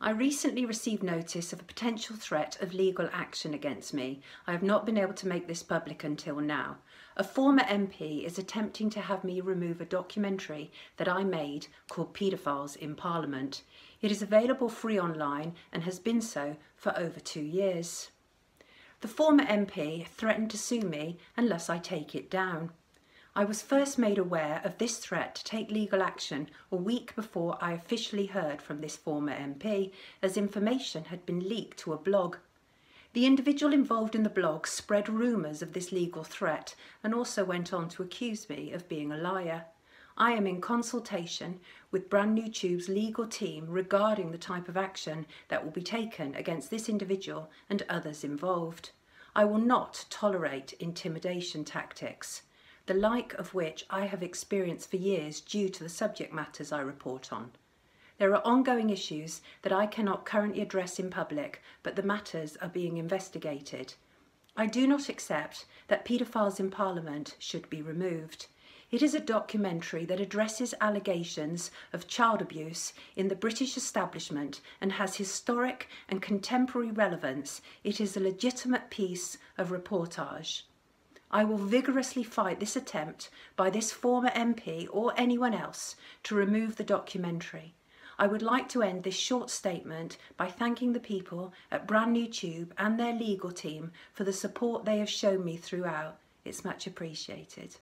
I recently received notice of a potential threat of legal action against me. I have not been able to make this public until now. A former MP is attempting to have me remove a documentary that I made called Paedophiles in Parliament. It is available free online and has been so for over two years. The former MP threatened to sue me unless I take it down. I was first made aware of this threat to take legal action a week before I officially heard from this former MP, as information had been leaked to a blog. The individual involved in the blog spread rumours of this legal threat and also went on to accuse me of being a liar. I am in consultation with Brand New Tube's legal team regarding the type of action that will be taken against this individual and others involved. I will not tolerate intimidation tactics the like of which I have experienced for years due to the subject matters I report on. There are ongoing issues that I cannot currently address in public, but the matters are being investigated. I do not accept that paedophiles in Parliament should be removed. It is a documentary that addresses allegations of child abuse in the British establishment and has historic and contemporary relevance. It is a legitimate piece of reportage. I will vigorously fight this attempt by this former MP or anyone else to remove the documentary. I would like to end this short statement by thanking the people at Brand New Tube and their legal team for the support they have shown me throughout. It's much appreciated.